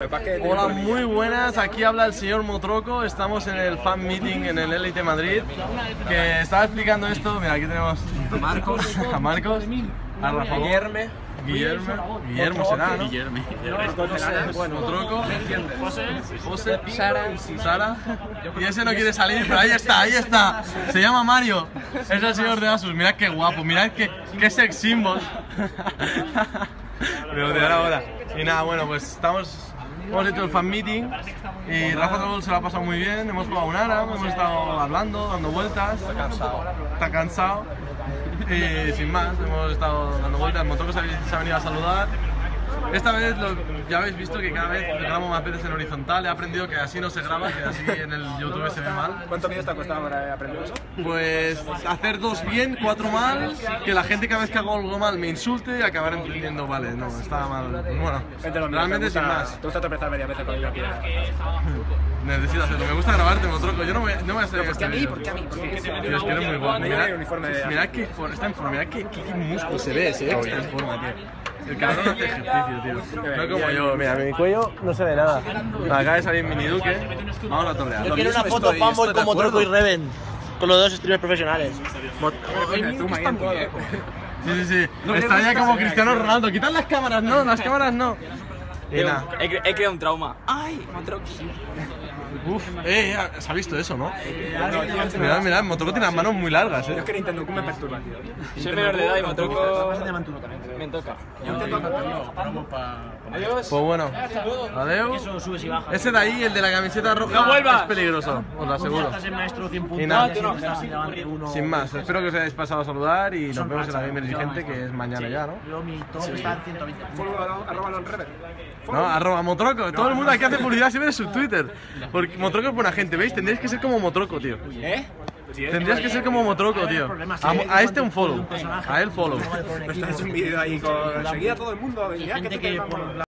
Hola, muy buenas. Aquí habla el señor Motroco. Estamos en el fan meeting en el Elite Madrid. Que estaba explicando esto. Mira, aquí tenemos a Marcos, a Marcos, a Rafa Guillermo, Guillermo, Guillermo será, ¿no? Guillermo. Motroco, José, Sara, Sara. Y ese no quiere salir, pero ahí está, ahí está. Se llama Mario. Es el señor de Asus. Mirad qué guapo, mirad qué, qué sex symbol. Pero de ahora. Y nada, bueno, pues estamos Hemos hecho el fan meeting y Rafa Troll se lo ha pasado muy bien. Hemos jugado un ARAM, hemos estado hablando, dando vueltas. Está cansado. Está cansado. Y sin más, hemos estado dando vueltas. El motor se ha venido a saludar. Esta vez lo, ya habéis visto que cada vez grabo más veces en horizontal. He aprendido que así no se graba, que así en el YouTube se ve mal. ¿Cuánto vídeos te ha costado para aprender eso? Pues hacer dos bien, cuatro mal, que la gente cada vez que hago algo mal me insulte y acabar entendiendo, vale, no, estaba mal. Bueno, realmente sin más. ¿Te gusta tropezar varias veces con el Necesito hacerlo, me gusta grabarte, Motroco. Yo no me, no me voy a hacer ¿Por qué a mí? ¿Por qué a mí? Porque es que eres muy guapo. Mirad, mirad que está en forma, mirad que, qué músculo se ve ese, está en forma, tío. El cabrón hace ejercicio, tío. No como yo, mira, mi cuello no se ve nada. Acaba de salir mini duque. Vamos a torear. Yo quiero una foto fanboy como Troco y Reven. Con los dos streamers profesionales. Sí, sí, sí. Está ya como Cristiano Ronaldo. Quitan las cámaras, no, las cámaras no. He, creado un trauma. ¡Ay! Motroco. Uf, eh, se ha visto eso, ¿no? Mirad, mirad, Motroco tiene las manos muy largas, eh. Yo es que Nintendo me perturba, tío. Soy menor de edad y Motroco... Me toca. Adiós. Pues bueno, adiós. Ese de ahí, el de la camiseta roja, es peligroso, os lo aseguro. Y nada, sin más, espero que os hayáis pasado a saludar y nos vemos en la Gamer Gente, que es mañana ya, ¿no? Yo mi top está en 120. Arroba No, arroba Motroco. Todo el mundo aquí hace publicidad siempre en su Twitter. Porque Motroco es buena gente, ¿veis? Tendríais que ser como Motroco, tío. ¿Eh? Tendrías que ser como Motroco, tío. A, este un follow. A él follow. Estás un vídeo ahí con. Seguida todo el mundo. Gente que